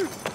Hmm.